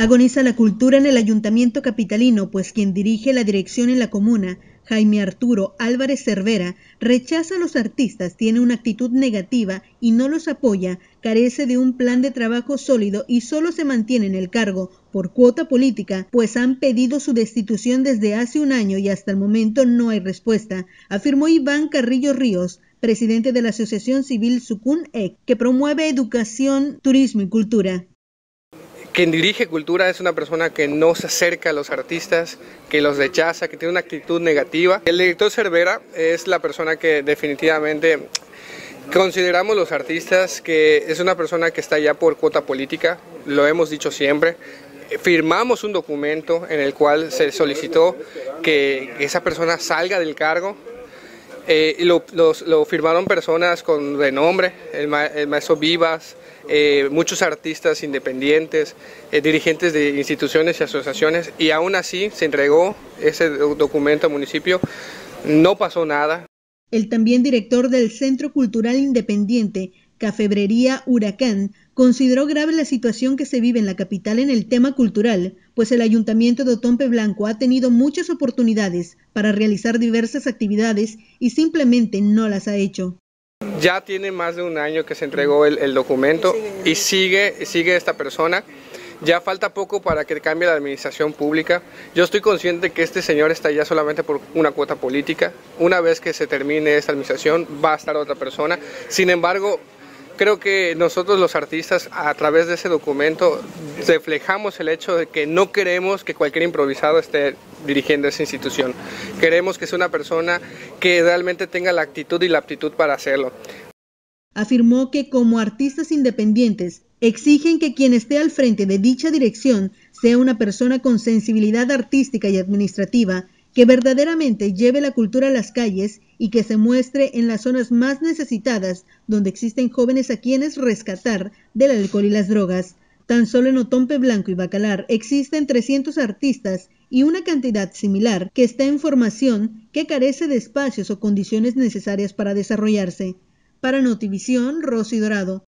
Agoniza la cultura en el ayuntamiento capitalino, pues quien dirige la dirección en la comuna, Jaime Arturo Álvarez Cervera, rechaza a los artistas, tiene una actitud negativa y no los apoya, carece de un plan de trabajo sólido y solo se mantiene en el cargo por cuota política, pues han pedido su destitución desde hace un año y hasta el momento no hay respuesta, afirmó Iván Carrillo Ríos, presidente de la Asociación Civil Sukun EC, que promueve educación, turismo y cultura. Quien dirige cultura es una persona que no se acerca a los artistas, que los rechaza, que tiene una actitud negativa. El director Cervera es la persona que definitivamente consideramos los artistas que es una persona que está ya por cuota política, lo hemos dicho siempre. Firmamos un documento en el cual se solicitó que esa persona salga del cargo eh, lo, firmaron personas con renombre, el, maestro Vivas, eh, muchos artistas independientes, eh, dirigentes de instituciones y asociaciones, y aún así se entregó ese documento al municipio, no pasó nada. El también director del Centro Cultural Independiente, Cafebrería Huracán, consideró grave la situación que se vive en la capital en el tema cultural, pues el ayuntamiento de Otompe Blanco ha tenido muchas oportunidades para realizar diversas actividades y simplemente no las ha hecho. Ya tiene más de un año que se entregó el, documento y sigue, sigue esta persona. Ya falta poco para que cambie la administración pública. Yo estoy consciente que este señor está ya solamente por una cuota política. Una vez que se termine esta administración va a estar otra persona. Sin embargo, creo que nosotros los artistas a través de ese documento reflejamos el hecho de que no queremos que cualquier improvisado esté dirigiendo esa institución. Queremos que sea una persona que realmente tenga la actitud y la aptitud para hacerlo. Afirmó que como artistas independientes exigen que quien esté al frente de dicha dirección sea una persona con sensibilidad artística y administrativa que verdaderamente lleve la cultura a las calles y que se muestre en las zonas más necesitadas donde existen jóvenes a quienes rescatar del alcohol y las drogas. Tan solo en Otompe Blanco y Bacalar existen 300 artistas y una cantidad similar que está en formación que carece de espacios o condiciones necesarias para desarrollarse. Para Notivisión, Rosy Dorado.